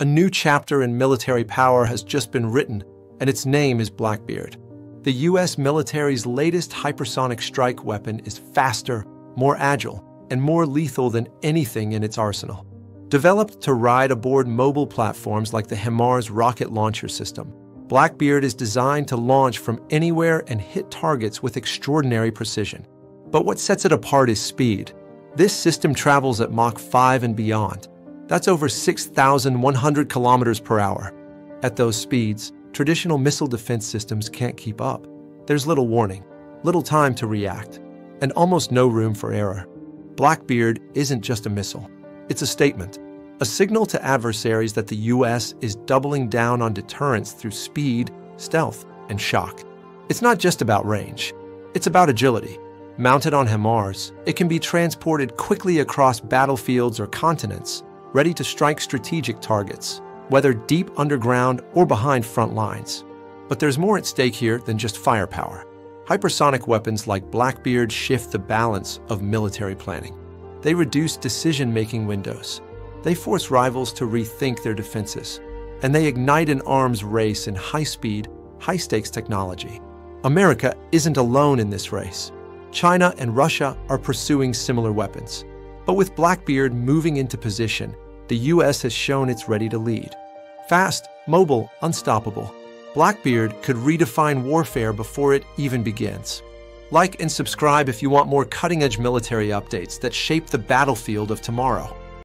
A new chapter in military power has just been written, and its name is Blackbeard. The U.S. military's latest hypersonic strike weapon is faster, more agile, and more lethal than anything in its arsenal. Developed to ride aboard mobile platforms like the HIMARS rocket launcher system, Blackbeard is designed to launch from anywhere and hit targets with extraordinary precision. But what sets it apart is speed. This system travels at Mach 5 and beyond. That's over 6,100 kilometers per hour. At those speeds, traditional missile defense systems can't keep up. There's little warning, little time to react, and almost no room for error. Blackbeard isn't just a missile, it's a statement, a signal to adversaries that the US is doubling down on deterrence through speed, stealth, and shock. It's not just about range, it's about agility. Mounted on HIMARS, it can be transported quickly across battlefields or continents, ready to strike strategic targets, whether deep underground or behind front lines. But there's more at stake here than just firepower. Hypersonic weapons like Blackbeard shift the balance of military planning. They reduce decision making windows. They force rivals to rethink their defenses. And they ignite an arms race in high speed, high stakes technology. America isn't alone in this race. China and Russia are pursuing similar weapons. But with Blackbeard moving into position, the US has shown it's ready to lead. Fast, mobile, unstoppable. Blackbeard could redefine warfare before it even begins. Like and subscribe if you want more cutting edge military updates that shape the battlefield of tomorrow.